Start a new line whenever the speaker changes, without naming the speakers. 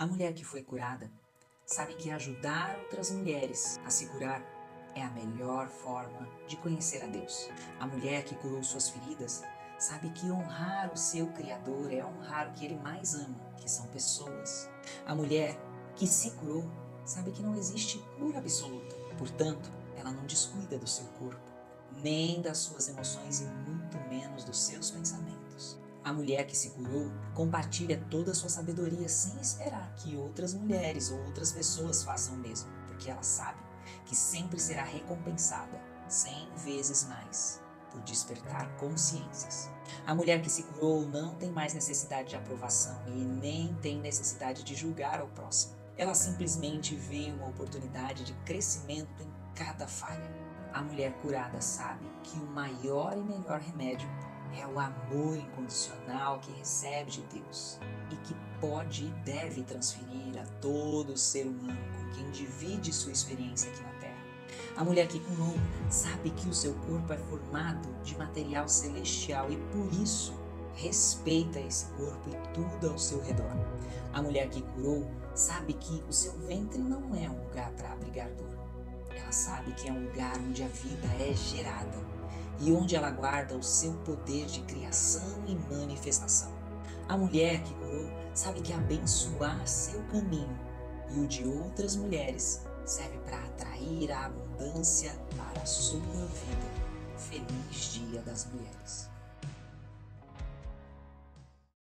A mulher que foi curada sabe que ajudar outras mulheres a se curar é a melhor forma de conhecer a Deus. A mulher que curou suas feridas sabe que honrar o seu Criador é honrar o que ele mais ama, que são pessoas. A mulher que se curou sabe que não existe cura absoluta, portanto, ela não descuida do seu corpo, nem das suas emoções e muito menos dos seus pensamentos. A mulher que se curou compartilha toda a sua sabedoria sem esperar que outras mulheres ou outras pessoas façam o mesmo, porque ela sabe que sempre será recompensada cem vezes mais por despertar consciências. A mulher que se curou não tem mais necessidade de aprovação e nem tem necessidade de julgar ao próximo. Ela simplesmente vê uma oportunidade de crescimento em cada falha. A mulher curada sabe que o maior e melhor remédio é o amor incondicional que recebe de Deus e que pode e deve transferir a todo ser humano com quem divide sua experiência aqui na Terra. A mulher que curou sabe que o seu corpo é formado de material celestial e por isso respeita esse corpo e tudo ao seu redor. A mulher que curou sabe que o seu ventre não é um lugar para abrigar dor. Ela sabe que é um lugar onde a vida é gerada e onde ela guarda o seu poder de criação e manifestação. A mulher que curou sabe que abençoar seu caminho e o de outras mulheres serve para atrair a abundância para a sua vida. Feliz Dia das Mulheres.